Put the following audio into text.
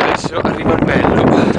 adesso arriva il bello.